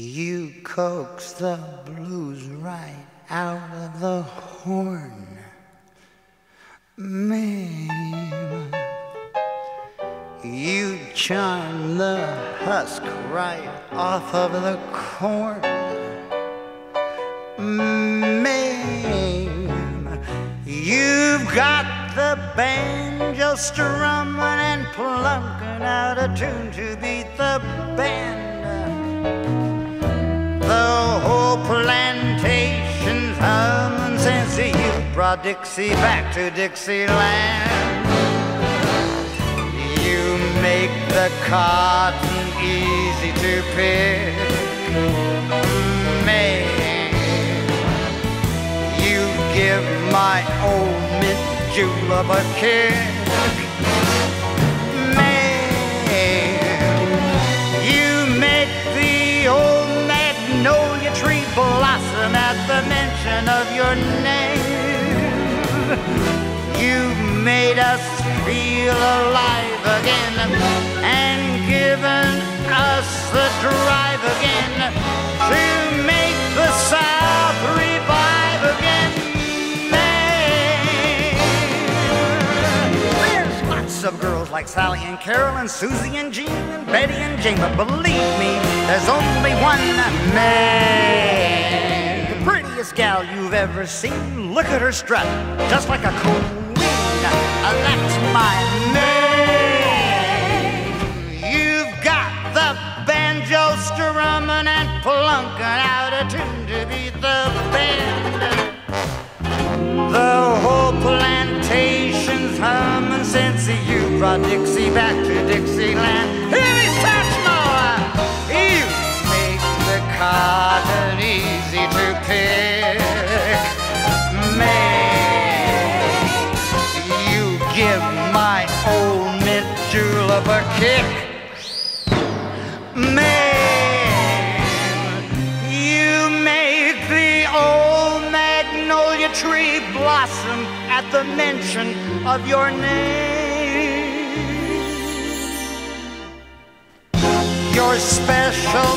You coax the blues right out of the horn. Mame, you charm the husk right off of the corn. Mame, you've got the banjo strumming and plunking out a tune to beat the band. Brought Dixie back to Dixieland. You make the cotton easy to pick. Mame, you give my old mint julep a kick. Mame, you make the old magnolia tree blossom at the mention of your name. Again and given us the drive again to make the South revive again. There's lots of girls like Sally and Carol and Susie and Jean and Betty and Jane, but believe me, there's only one Mame. The prettiest gal you've ever seen. Look at her strut, just like a queen. Uh, That's my plunking a tune to beat the band. The whole plantation's humming since you brought Dixie back to Dixieland. Here's much more. You make the cotton easy to pick. Mame, you give my old mint julep a kick. Mame, tree blossom at the mention of your name. Your special